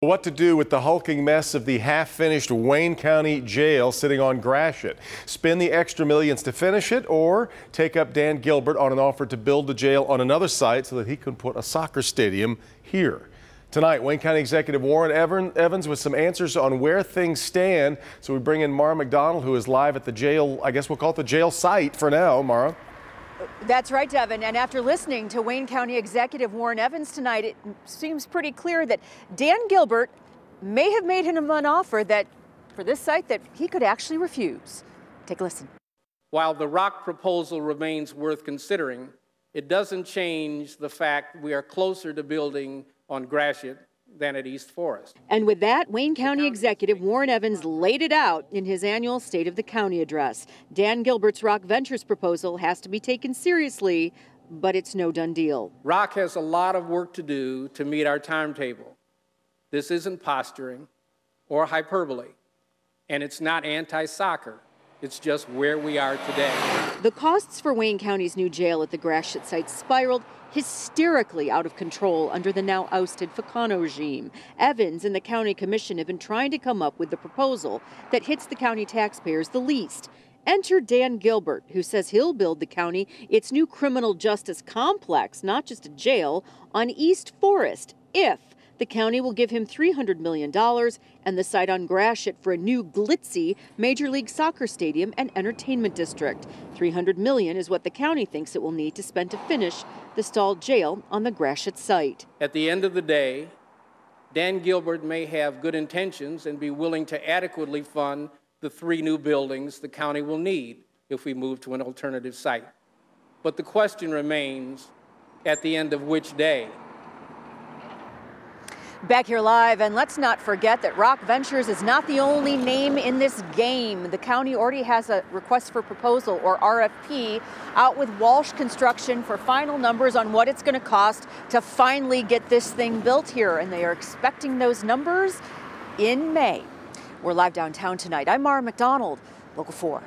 What to do with the hulking mess of the half-finished Wayne County Jail sitting on Gratiot? Spend the extra millions to finish it or take up Dan Gilbert on an offer to build the jail on another site so that he can put a soccer stadium here? Tonight, Wayne County Executive Warren Evans with some answers on where things stand. So we bring in Mara McDonald, who is live at the jail, I guess we'll call it the jail site for now. Mara. That's right, Devin. And after listening to Wayne County Executive Warren Evans tonight, it seems pretty clear that Dan Gilbert may have made him an offer that, for this site, that he could actually refuse. Take a listen. While the rock proposal remains worth considering, it doesn't change the fact we are closer to building on Gratiot than at East Forest. And with that, Wayne County Executive Warren Evans laid it out in his annual State of the County address. Dan Gilbert's Rock Ventures proposal has to be taken seriously, but it's no done deal. Rock has a lot of work to do to meet our timetable. This isn't posturing or hyperbole, and it's not anti soccer. It's just where we are today. The costs for Wayne County's new jail at the Gratiot site spiraled hysterically out of control under the now ousted Ficano regime. Evans and the county commission have been trying to come up with the proposal that hits the county taxpayers the least. Enter Dan Gilbert, who says he'll build the county its new criminal justice complex, not just a jail, on East Forest if the county will give him $300 million and the site on Gratiot for a new glitzy Major League Soccer stadium and entertainment district. 300 million is what the county thinks it will need to spend to finish the stalled jail on the Gratiot site. At the end of the day, Dan Gilbert may have good intentions and be willing to adequately fund the three new buildings the county will need if we move to an alternative site. But the question remains at the end of which day? Back here live, and let's not forget that Rock Ventures is not the only name in this game. The county already has a request for proposal, or RFP, out with Walsh Construction for final numbers on what it's going to cost to finally get this thing built here. And they are expecting those numbers in May. We're live downtown tonight. I'm Mara McDonald, Local 4.